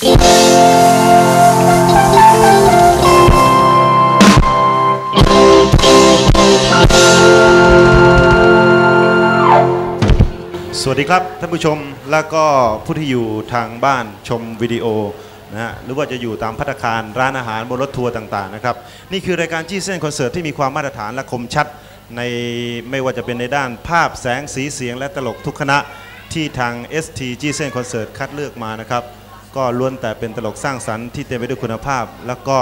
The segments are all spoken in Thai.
สวัสดีครับท่านผู้ชมแล้วก็ผู้ที่อยู่ทางบ้านชมวิดีโอนะฮะหรือว่าจะอยู่ตามพัตตาคารร้านอาหารบนรถทัวร์ต่างๆนะครับนี่คือรายการจี้เส้นคอนเสิร์ตที่มีความมาตรฐานและคมชัดในไม่ว่าจะเป็นในด้านภาพแสงสีเสียงและตลกทุกคณะที่ทาง ST จี้เส้นคอนเสิร์ตคัดเลือกมานะครับ ก็ล้วนแต่เป็นตลกสร้างสรรค์ที่เต็มไปด้วยคุณภาพ แล้วก็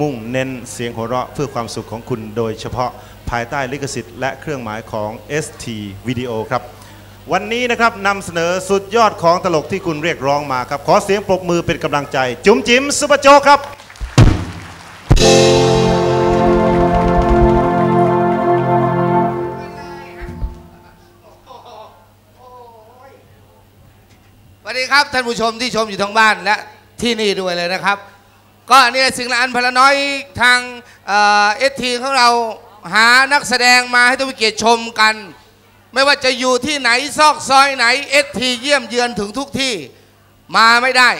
มุ่งเน้นเสียงหัวเราะเพื่อความสุขของคุณโดยเฉพาะภายใต้ลิขสิทธิ์และเครื่องหมายของ ST Video ครับ วันนี้นะครับนำเสนอสุดยอดของตลกที่คุณเรียกร้องมาครับ ขอเสียงปรบมือเป็นกำลังใจ จุ๋มจิ๋มซุปเปอร์โจ๊กครับ ครับท่านผู้ชมที่ชมอยู่ทางบ้านและที่นี่ด้วยเลยนะครับ ก็นี่แหละสิ่งละอันพันละน้อยทางเอสทีของเราหานักแสดงมาให้ท่านผู้เกียรติชมกัน ไม่ว่าจะอยู่ที่ไหนซอกซอยไหนเอสทีเยี่ยมเยือนถึงทุกที่มาไม่ได้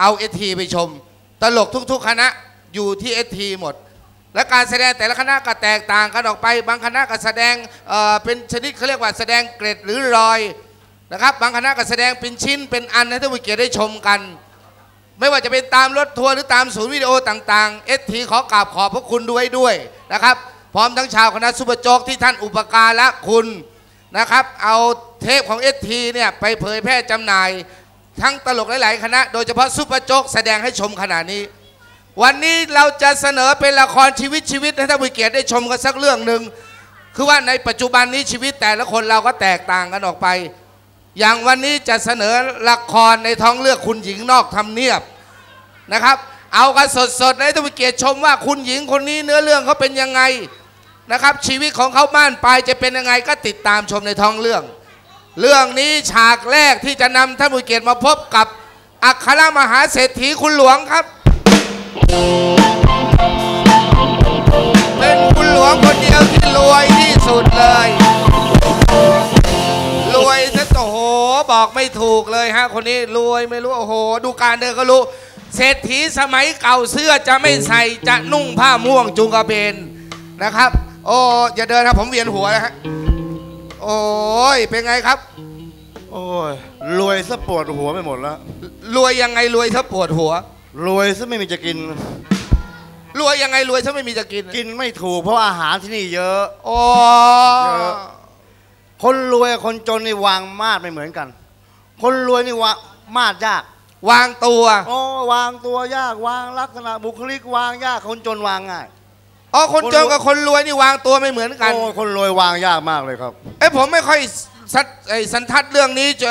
เอาเอสทีไปชม ตลกทุกๆคณะอยู่ที่เอสทีหมดและการแสดงแต่ละคณะก็แตกต่างกันออกไป บางคณะก็แสดงเป็นชนิดเขาเรียกว่าแสดงเกรดหรือรอย นะครับ บางคณะก็แสดงเป็นชิ้นเป็นอันให้ท่านผู้เกียรติได้ชมกัน ไม่ว่าจะเป็นตามรถทัวร์หรือตามศูนย์วิดีโอต่างๆเอสทีขอกราบขอบพระคุณด้วยด้วยนะครับ พร้อมทั้งชาวคณะซุปเปอร์โจ๊กที่ท่านอุปการะคุณนะครับ เอาเทปของเอสทีเนี่ยไปเผยแพร่จำหน่าย ทั้งตลกหลาย ๆ คณะ โดยเฉพาะซุปเปอร์โจ๊กแสดงให้ชมขนาดนี้ วันนี้เราจะเสนอเป็นละครชีวิตชีวิตให้ท่านผู้เกียรติได้ชมกันสักเรื่องหนึ่งคือว่าในปัจจุบันนี้ชีวิตแต่ละคนเราก็แตกต่างกันออกไป อย่างวันนี้จะเสนอละครในท้องเลือกคุณหญิงนอกทำเนียบนะครับ เอากันสดๆให้ท่านผู้เกียรติชมว่าคุณหญิงคนนี้เนื้อเรื่องเขาเป็นยังไงนะครับ ชีวิตของเขาบ้านปลายจะเป็นยังไงก็ติดตามชมในท้องเรื่อง เรื่องนี้ฉากแรกที่จะนำท่านผู้เกียรติมาพบกับอัครมหาเศรษฐีคุณหลวงครับ เป็นคุณหลวงคนเดียวที่รวยที่สุดเลย บอกไม่ถูกเลยฮะ คนนี้รวยไม่รู้โอ้โห ดูการเดินก็รู้ เศรษฐีสมัยเก่าเสื้อจะไม่ใส่จะนุ่งผ้าม่วงจุงกระเบนนะครับ โอ้อย่าเดินครับผมเวียนหัวนะฮะโอ้ยเป็นไงครับ โอ้ยรวยซะปวดหัวไปหมดแล้วรวยยังไงรวยถ้าปวดหัว รวยซะไม่มีจะกิน รวยยังไงรวยถ้าไม่มีจะกิน กินไม่ถูกเพราะอาหารที่นี่เยอะ โอ้ เยอะ คนรวยกับคนจนนี่วางมาดไม่เหมือนกัน คนรวยนี่วางมาดยาก วางตัวโอ้วางตัวยากวางลักษณะบุคลิกวางยากคนจนวางง่ายอ๋อคนจนกับคนรวยนี่วางตัวไม่เหมือนกันโอ้คนรวยวางยากมากเลยครับเอ้ยผมไม่ค่อยสัตไอ้สันทัดเรื่องนี้จะ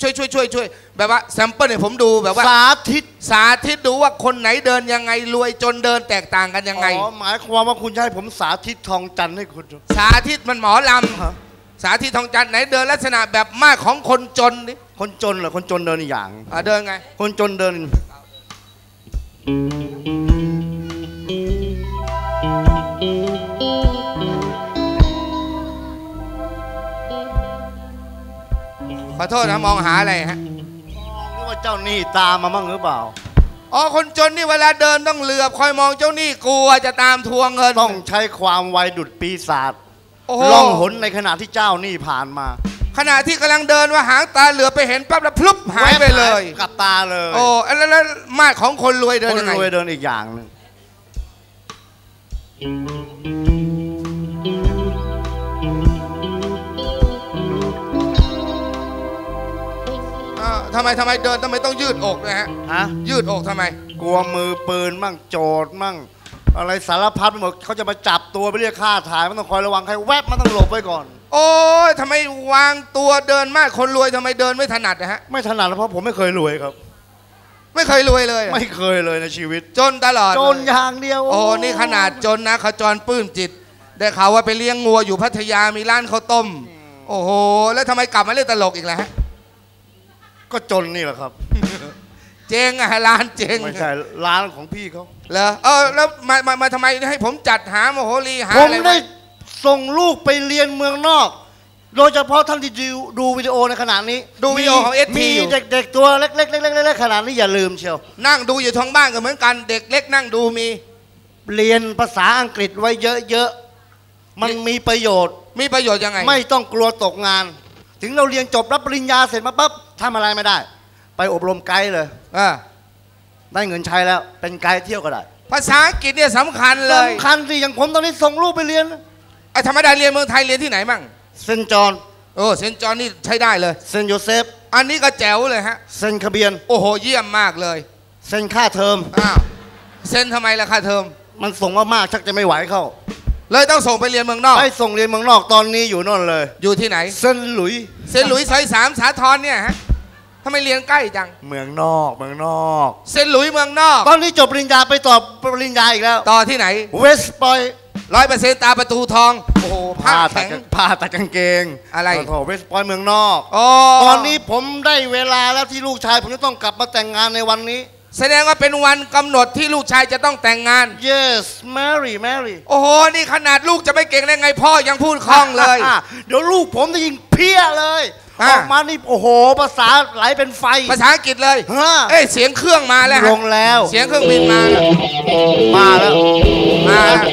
ช่วยช่วยช่วยช่วยแบบว่า sample เนี่ยผมดูแบบว่าสาธิตสาธิตดูว่าคนไหนเดินยังไงรวยจนเดินแตกต่างกันยังไงอ๋อหมายความว่าคุณจะให้ผมสาธิตทองจันทร์ให้คุณดูสาธิตมันหมอลฮะำ สาธิตทองจันทร์ไหนเดินลักษณะแบบมากของคนจนนี่คนจนเหรอคนจนเดินอีกอย่าง อะเดินไง คนจนเดิน ขอโทษนะมองหาอะไรฮะนึกว่าเจ้าหนี้ตามมามั่งหรือเปล่า อ๋อคนจนนี่เวลาเดินต้องเหลือบคอยมองเจ้าหนี้กลัวจะตามทวงเงิน ต้องใช้ความไวดุดปีศาจโอ้โห ล่องหนในขณะที่เจ้าหนี่ผ่านมา ขณะที่กำลังเดินว่าหางตาเหลือบไปเห็นปั๊บแล้วพลุบหายไปเลย แวบกับตาเลยโอ้แล้วแล้วมาดของคนรวยเดินคนยังไงรวยเดินอีกอย่างหนึ่งอ่าทำไมทำไมเดินทำไมต้องยืดอกนะฮะ ฮะยืดอกทำไม กลัวมือปืนมั่งโจดมั่ง อะไรสารพัดไปหมดเขาจะมาจับตัวไปเรียกค่าถ่ายมันต้องคอยระวังใครแวบมันต้องหลบไว้ก่อน โอ้ยทำไมวางตัวเดินมากคนรวยทำไมเดินไม่ถนัดนะฮะ ไม่ถนัดเพราะผมไม่เคยรวยครับ ไม่เคยรวยเลยเหรอไม่เคยเลยในชีวิต จนตลอดจนเลยอย่างเดียว โอ้นี่ขนาดจนนะขจรปลื้มจิต ได้ข่าวว่าไปเลี้ยงงัวอยู่พัทยามีร้านข้าวต้ม โอ้โห แล้วทำไมกลับมาเล่นตลกอีกแล้วฮะก็จนนี่แหละครับ เจ๊งอะร้านเจ๊งไม่ใช่ร้านของพี่เขาเหรอเออแล้วมามามาทำไมให้ผมจัดหาโมโหรีหาผมอะไรได้ไว้ส่งลูกไปเรียนเมืองนอก โดยเฉพาะท่านที่ดูดูวิดีโอในขณะนี้ดูวิดีโอของ ST มีอยู่ เด็กๆตัวเล็กๆเล็กๆเล็กๆขนาดนี้อย่าลืมเชียว นั่งดูอยู่ท้องบ้านก็เหมือนกันเด็กเล็กนั่งดูมี เรียนภาษาอังกฤษไว้เยอะๆ มันมีประโยชน์ มีประโยชน์ยังไง ไม่ต้องกลัวตกงาน ถึงเราเรียนจบรับปริญญาเสร็จมาปั๊บทำอะไรไม่ได้ ไปอบรมไกด์เลยอ่าได้เงินใช้แล้ว เป็นไกด์เที่ยวก็ได้ ภาษาอังกฤษเนี่ยสำคัญเลยสำคัญสิอย่างผมตอนนี้ส่งลูกไปเรียนไอ้ธรรมดาเรียนเมืองไทยเรียนที่ไหนมั่งเซนต์จอห์นโอ้เซนต์จอห์นนี่ใช้ได้เลยเซนต์โยเซฟอันนี้ก็แจ๋วเลยฮะเซนต์คาเบรียล โอ้โหเยี่ยมมากเลยเซนค่าเทอมอ้าวเซ็นทำไมล่ะค่าเทอม มันส่งมากๆชักจะไม่ไหวเข้า เลยต้องส่งไปเรียนเมืองนอกไปส่งเรียนเมืองนอกตอนนี้อยู่โน่นเลย อยู่ที่ไหนเซนต์หลุยส์เซนต์หลุยส์ซอยสามสาทรเนี่ยฮะ ทำไมเรียนใกล้จัง เมืองนอกเมืองนอกเซนต์หลุยส์เมืองนอก ตอนนี้จบปริญญาไปต่อปริญญาอีกแล้ว ต่อที่ไหนเวสต์ปอยร้อยเปอร์เซ็นต์ตาประตูทอง โอ้โหผ้าตัดแข็ง ผ้าตัดกางเกงอะไรโถเวสต์ปอยเมืองนอก โอ้ตอนนี้ผมได้เวลาแล้วที่ลูกชายผมจะต้องกลับมาแต่งงานในวันนี้ แสดงว่าเป็นวันกำหนดที่ลูกชายจะต้องแต่งงาน yes Mary Mary โอ้โห นี่ขนาดลูกจะไม่เก่งได้ไงพ่อยังพูดคล่องเลย เดี๋ยวลูกผมจะยิงเพี้ยเลย อะออกมานี่โอ้โห ภาษาไหลเป็นไฟ ภาษาอังกฤษเลยฮะเอ้ยเสียงเครื่องมาแล้วฮะลงแล้ว เสียงเครื่องบินมาแล้วมาแล้ว มาแล้ว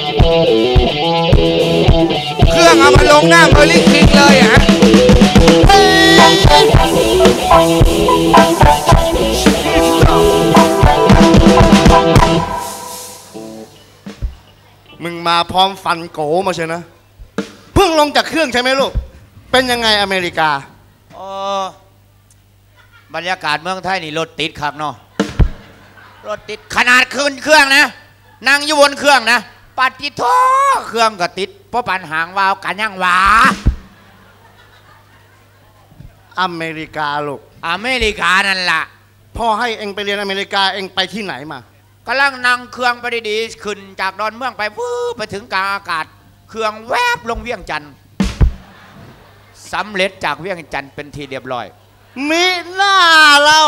เครื่องเอามาลงหน้าเบอร์ลิงคิงเลยอะฮะมึงมาพร้อมฟันโกมาใช่นะ เพิ่งลงจากเครื่องใช่ไหมลูก เป็นยังไงอเมริกาเออ บรรยากาศเมืองไทยนี่รถติดครับเนาะรถติดขนาดขึ้นเครื่องนะนั่งอยู่บนเครื่องนะปัดจิโทเครื่องก็ติดเพราะปันหางวาวกันยังหวาอเมริกาลูกอเมริกานั่นล่ะพ่อให้เองไปเรียนอเมริกาเองไปที่ไหนมากำลังนั่งเครื่องไปดีๆขึ้นจากดอนเมืองไปวืบไปถึงกลางอากาศ เครื่องแวบลงเวียงจันทร์ สำเร็จจากเวียงจันทร์เป็นทีเรียบร้อย มิหน้าเล่า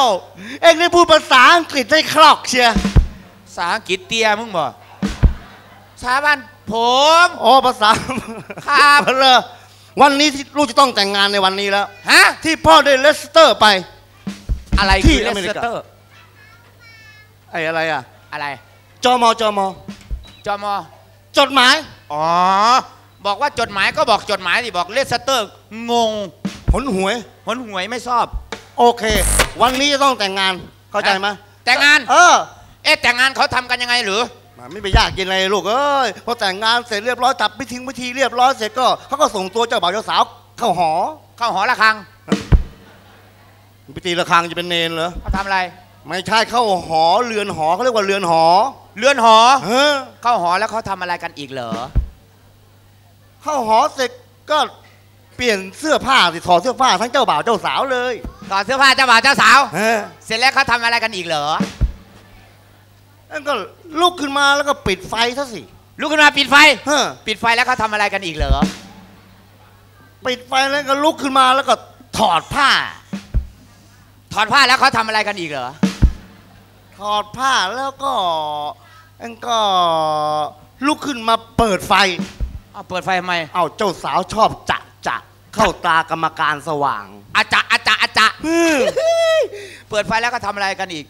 เองได้พูดภาษาอังกฤษได้คล่องเชียร์ภาษาอังกฤษเตียมึงบ่ชาวบ้านผมอ๋อภาษาครับเลยวันนี้ที่ลูกจะต้องแต่งงานในวันนี้แล้ว ฮะ ที่พ่อได้เลสเตอร์ไป อะไรที่คือเลอเมสริกาเตอร์ ไอ้อะไรอะอะไรจอมอจอมอจอมอจดหมาย อ๋อ บอกว่าจดหมายก็บอกจดหมายดิบอกเลสเตอร์งงผลหวยหนหวยไม่ชอบ โอเค วันนี้จะต้องแต่งงานเข้าใจไหมแต่งงาน เออ เอ๊ะแต่งงานเขาทำกันยังไงหรือมันไม่ไปยากกินอะไรลูกเอ้ยพอแต่งงานเสร็จเรียบร้อยจับพิธีพิธีเรียบร้อยเสร็จก็เขาก็ส่งตัวเจ้าบ่าวเจ้าสาว เข้าหอ เข้าหอระฆังพิธีระฆังจะเป็นเนนเหรอเขาทำอะไร ไม่ใช่เข้าหอเรือนหอเขาเรียกว่าเรือนหอเลื่อนหอเออเข้าหอแล้วเขาทำอะไรกันอีกเหรอ เข้าหอเสร็จก็เปลี่ยนเสื้อผ้าสิถอดเสื้อผ้าทั้งเจ้าบ่าวเจ้าสาวเลยต่อดเสื้อผ้าเจ้าบ่าวเจ้าสาว เออเสร็จแล้วเขาทำอะไรกันอีกเหรอแล้วก็ลุกขึ้นมาแล้วก็ปิดไฟซะสิลุกขึ้นมาปิดไฟเฮ้อปิดไฟแล้วเขาทำอะไรกันอีกเหรอ ปิดไฟแล้วก็ลุกขึ้นมาแล้วก็ถอดผ้า ถอดผ้าแล้วเขาทำอะไรกันอีกเหรอ ถอดผ้าแล้วก็เอ็งก็ลุกขึ้นมาเปิดไฟ เอาเปิดไฟทำไมเอาเจ้าสาวชอบจะจะเข้าตากรรมการสว่างอาจะอาจะอาจะอืมเปิดไฟแล้วก็ทำอะไรกันอีก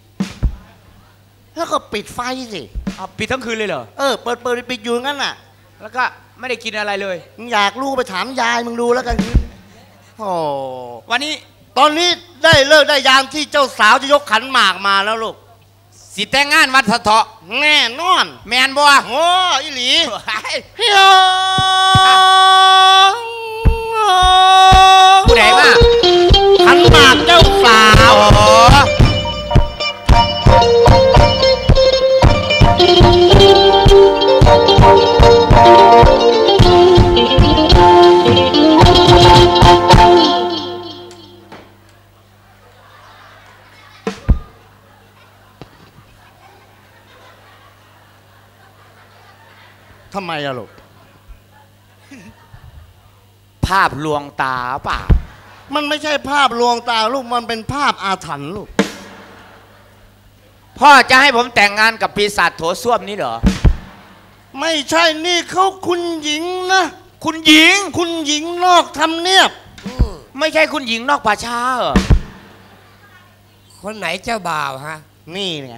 แล้วก็ปิดไฟสิเอาปิดทั้งคืนเลยเหรอ เออ เปิดเปิดปิดอยู่งั้นน่ะ แล้วก็ไม่ได้กินอะไรเลยมึงอยากรู้ก็ไปถามยายมึงดูแล้วกันโอ้วันนี้ ตอนนี้ได้เลิกได้ยามที่เจ้าสาวจะยกขันหมากมาแล้วลูก สิแต่งงานวัดสะเถาะแน่นอน แมนบัวโอ้อีหลีเฮีย ลวงตาเปล่ามันไม่ใช่ภาพลวงตาลูกมันเป็นภาพอาถรรพ์ลูกพ่อจะให้ผมแต่งงานกับปีศาจโถส้วมนี้เหรอ ไม่ใช่นี่เขาคุณหญิงนะ คุณหญิง คุณหญิงนอกทำเนียบ ไม่ใช่คุณหญิงนอกป่าช้าเหรอ คนไหนเจ้าบ่าวฮะ นี่ไง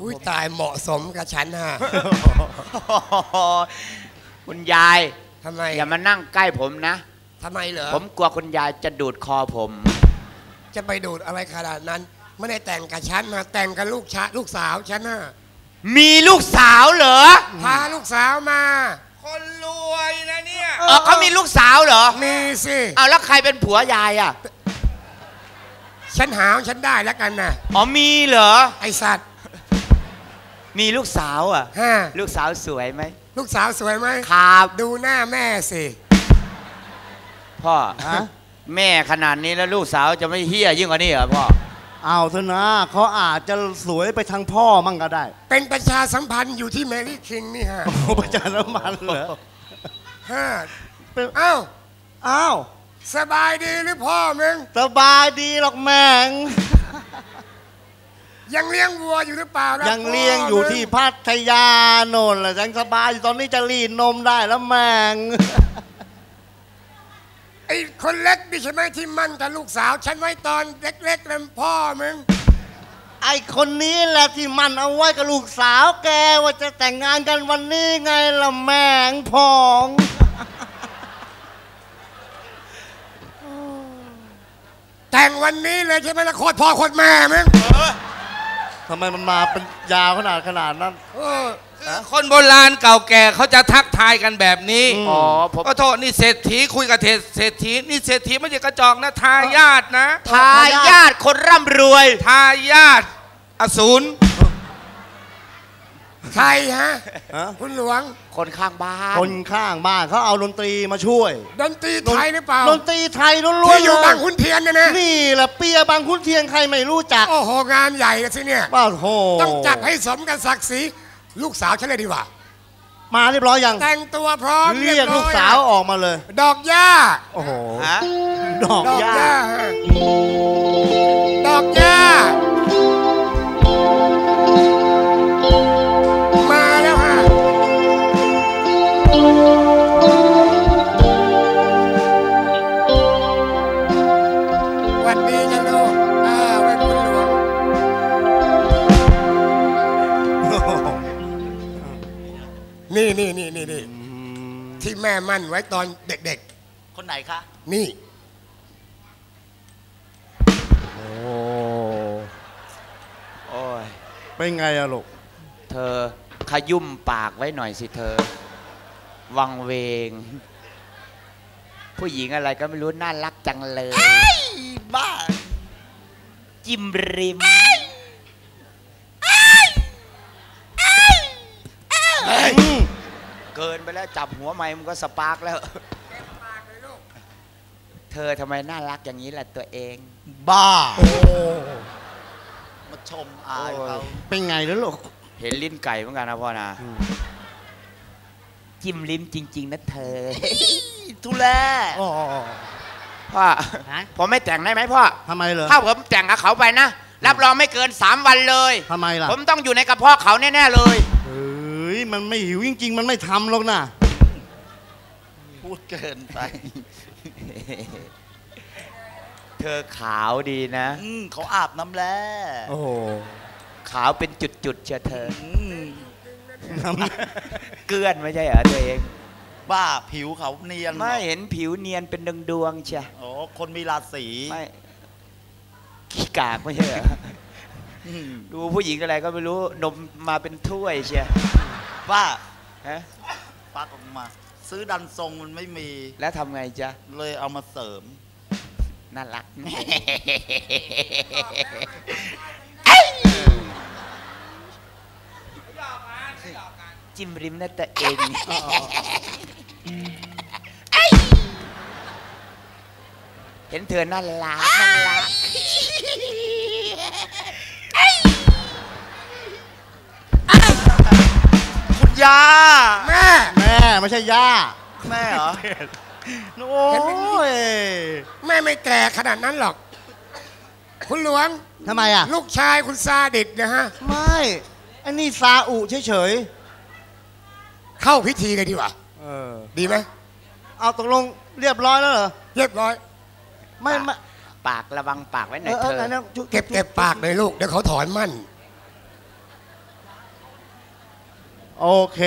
อุ้ยตายเหมาะสมกับฉันฮะ คุณยายทำไมอย่ามานั่งใกล้ผมนะ ทำไมเหรอผมกลัวคุณยายจะดูดคอผม จะไปดูดอะไรขนาดนั้น ไม่ได้แต่งกับฉันนะแต่งกับลูกชาลูกสาวฉันนะมีลูกสาวเหรอ พาลูกสาวมา คนรวยนะเนี่ยเออเขามีลูกสาวเหรอ มีสิเอาแล้วใครเป็นผัวยายอะ ฉันหาของฉันได้แล้วกันนะอ๋อมีเหรอ ไอสัตว์ มีลูกสาวอะ ฮะ ลูกสาวสวยไหม ลูกสาวสวยไหมครับ ดูหน้าแม่สิ พ่อฮะ แม่ขนาดนี้แล้วลูกสาวจะไม่เฮี้ยยิ่งกว่านี้เหรอพ่อ เอาเถอะนะเขาอาจจะสวยไปทางพ่อมั่งก็ได้เป็นประชาสัมพันธ์อยู่ที่เมรี่คิงนี่ฮะ โอ้ประจานน้ำมันเหรอฮะเป็นเอ้า อ้าวสบายดีหรือพ่อมึงสบายดีหรอกแม่งยังเลี้ยงวัวอยู่หรือเปล่าล่ะยังเลี้ยงอยู่ที่พัทยาโน่นแหละยังสบายอยู่ตอนนี้จะรีดนมได้แล้วแม่ง ไอ้คนเล็กนี่ใช่ไหมที่มั่นกับลูกสาว ฉันไว้ตอนเล็กๆแล้วพ่อมึงไอคนนี้แหละที่มันเอาไว้กับลูกสาวแกว่าจะแต่งงานกันวันนี้ไงล่ะแม่งพองแต่งวันนี้เลยใช่ไหมล่ะโคตรพ่อโคตรแม่มึงทำไมมันมาเป็นยาวขนาดขนาดนั้น เออ คนโบราณเก่าแก่เขาจะทักทายกันแบบนี้อืมอ๋อผมก็โทษนี่เศรษฐีคุยกับเทเศรษฐีนี่เศรษฐีไม่ใช่กระจอกนะทายาทนะทายาทคนร่ำรวยทายาทอสูรใครฮะฮะคุณหลวงคนข้างบ้าน คนข้างบ้านเขาเอาดนตรีมาช่วย ดนตรีไทยหรือเปล่า ดนตรีไทยล้วนๆที่อยู่เลบางขุนเทียนนะนะนี่แหละเปียบางขุนเทียนใครไม่รู้จัก โอ้โหงานใหญ่เลยสิเนี่ยว้าวโห ต้องจัดให้สมกับศักดิ์ศรี ลูกสาวฉันเลยดีกว่า มาเรียบร้อยยัง แต่งตัวพร้อมเรียกบลูร้กอสาวออกมาเลย ดอกหญ้า โอ้โหฮะดอกดอกหญ้าหญ้าฮะดอกหญ้ามา ม่มั่นไว้ตอนเด็กคนไหนคะ ๆ นี่ โอ้โอ้ย เป็นไงอะลูก เธอขยุ่มปากไว้หน่อยสิเธอ วังเวง ผู้หญิงอะไรก็ไม่รู้ น่ารักจังเลย บ้า จิ้มริม กินไปแล้วจับหัวไม้มันก็สปาร์กแล้วเธอทำไมน่ารักอย่างนี้ล่ะตัวเอง บ้าโอ้มาชมอายเขาเป็นไงแล้วลูกเห็นลิ้นไก่เหมือนกันนะพ่อนะอืมจิ้มลิ้มจริง ๆนะเธอทุแลพ่อฮะผมไม่แต่งได้ไหมพ่อทำไมเหรอถ้าผมแต่งกับเขาไปนะรับรองไม่เกิน3วันเลยทำไมล่ะผมต้องอยู่ในกระเพาะเขาแน่ๆเลยเฮ้ยมันไม่หิวจริง ๆ มันไม่ทำหรอกนะพูดเกินไป เธอขาวดีนะ อืมเขาอาบน้ำแร่โอ้โหขาวเป็นจุดๆเชียวเธออืมเกลือนไม่ใช่เหรอตัวเอง บ้าผิวเขาเนียนไม่เห็นผิวเนียนเป็นดวงๆเชียโอ้คนมีราศีไม่ขี้กากไม่ใช่เหรออืมดูผู้หญิงอะไรก็ไม่รู้นมมาเป็นถ้วยเชีย บ้าฮะปักออกมา ซื้อดันทรงมันไม่มี แล้วทำไงจ๊ะ เลยเอามาเสริม น่ารัก จิ้มริมนะตัวเองเห็นเธอน่ารักน่ารัก ยา แม่แม่ไม่ใช่ย่าแม่เหรอ โอ้ยแม่ไม่แก่ขนาดนั้นหรอก คุณหลวง ทำไมอะ ลูกชายคุณซาดิสนะฮะ ไม่อันนี้ซาอุเฉยเข้าพิธีกันดีกว่า ๆเออดีไหมเอาตกลงเรียบร้อยแล้วเหรอ เรียบร้อย ไม่ไม่ปากระวังปากไว้หเอน่อยอเธเอออไหนนะจุเก็บเก็บปากเลยลูก เดี๋ยวเขาถอนมั่น โอเค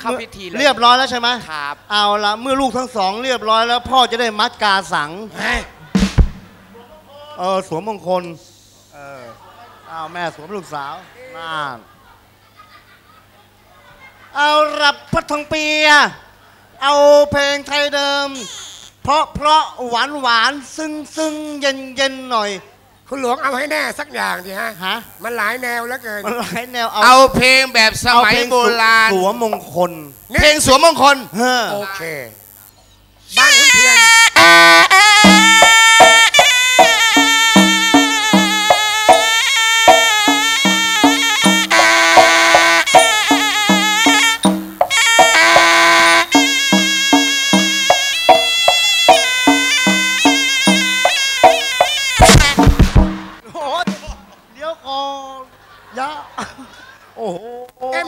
เข้าพิธีเลยเรียบร้อยแล้วใช่ไหมครับ เอาละเมื่อลูกทั้งสองเรียบร้อยแล้ว พ่อจะได้มัดกาสังเออสวมมงคลเออเอาแม่สวมลูกสาวน่านเอารับพัดทองเปีย เอาเพลงไทยเดิม เพราะเพราะหวานหวานซึ้งซึ้งเย็นเย็นหน่อย คุณหลวงเอาให้แน่สักอย่างดิฮะ ฮะมันหลายแนวแล้วเกิน มันหลายแนวเอาเอาเพลงแบบสเอามัยเพลงโบราณสวมมงคลเพลงสวมมงคล เฮ้อโอเคบางขุนเทียน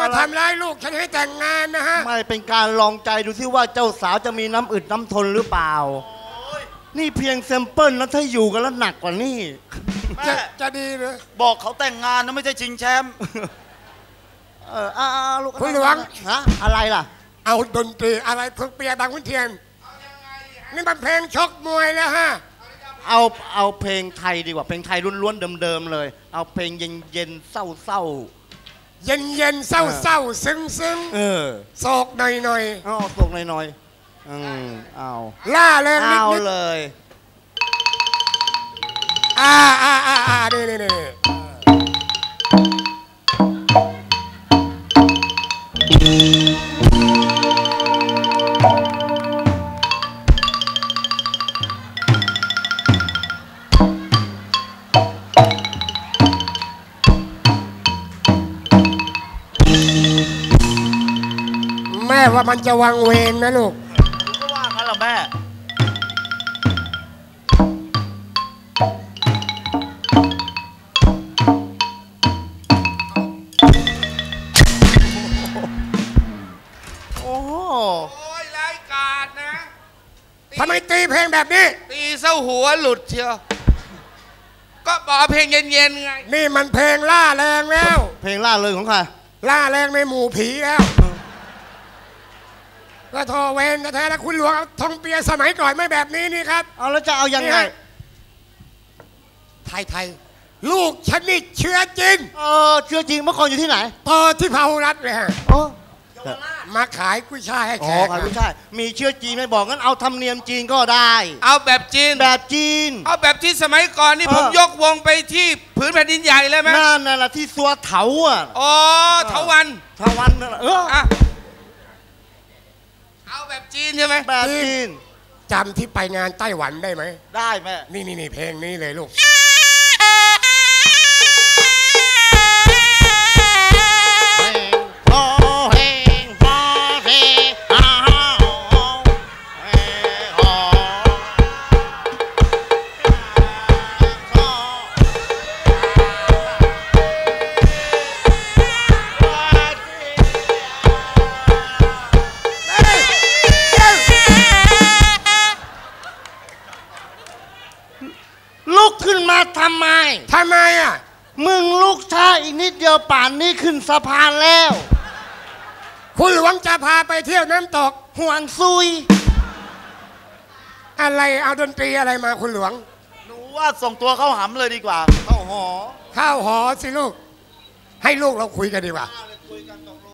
มาทำร้ายลูกฉันให้แต่งงานนะฮะ ไม่เป็นการลองใจดูที่ว่าเจ้าสาวจะมีน้ำอึดน้ำทนหรือเปล่า นี่เพียง sample นะถ้าอยู่กันแล้วหนักกว่านี่จะจะดีเลยบอกเขาแต่งงานนะไม่ใช่ชิงแชมป์เอออ่าลูกคุณหลวงฮะอะไรล่ะ เอาดนตรีอะไรทุกเปียบางขุนเทียนนี่มันเพลงชกมวยแล้วฮะเอาเอาเพลงไทยดีกว่าเพลงไทยล้วนๆเดิมๆเลย เอาเพลงเย็นๆเศร้า เย็นเย็นๆเศร้าเศร้าๆซึ้งซึ้งๆเออๆโศกหน่อยหน่อยเอาตกหน่อยๆอืมเอาๆล่าเริงนิดเอานิดเลยอ่าอ่าอ่าอ่านี่นี่นี่แม่ มันจะวังเวงนะลูกก็ว่างั้นเหรอแม่ โอ้โหโอ้ยรายกาดนะทำไมตีเพลงแบบนี้ ตีเส้าหัวหลุดเชียว ก็บอกเพลงเย็นๆไง นี่มันเพลงล่าแรงแล้ว เพลงล่าเลยของใครล่าแรงในหมู่ผีแล้ว ก็โทรเวนแท้ๆแล้วคุณหลวงเอาทองเปียสมัยก่อนไม่แบบนี้นี่ครับเอาแล้วจะเอายังไง ไทยไทยๆลูกฉันนี่เชื้อจีนเออเชื่อจริงเมื่อก่อนอยู่ที่ไหนต่อที่พาหุรัตน์เลยฮะโอ้มาขายกุ้ยช่ายให้อ๋แขอกครับไม่ใช่มีเชื่อจีนไม่บอกงั้นเอาธรรมเนียมจีนก็ได้ เอาแบบจีน แบบจีน เอาแบบที่สมัยก่อนนี่เออ ผมยกวงไปที่ผืนแผ่นดินใหญ่เลยไหมนั่นน่ะแหละที่สัวเถาอะอ๋อเถาวันทาวันนั่นน่ะเอออะเอา แบบจีนใช่ไหมแบบจีนจำที่ไปงานไต้หวันได้ไหม ได้แม่ นี่นี่นี่เพลงนี้เลยลูก สะพานแล้ว คุณหลวงจะพาไปเที่ยวน้ำตกห่วงซุย อะไรเอาดนตรีอะไรมาคุณหลวง หนูว่าส่งตัวเข้าหำเลยดีกว่า เข้าหอ ข้าวหอสิลูก ให้ลูกเราคุยกันดีกว่า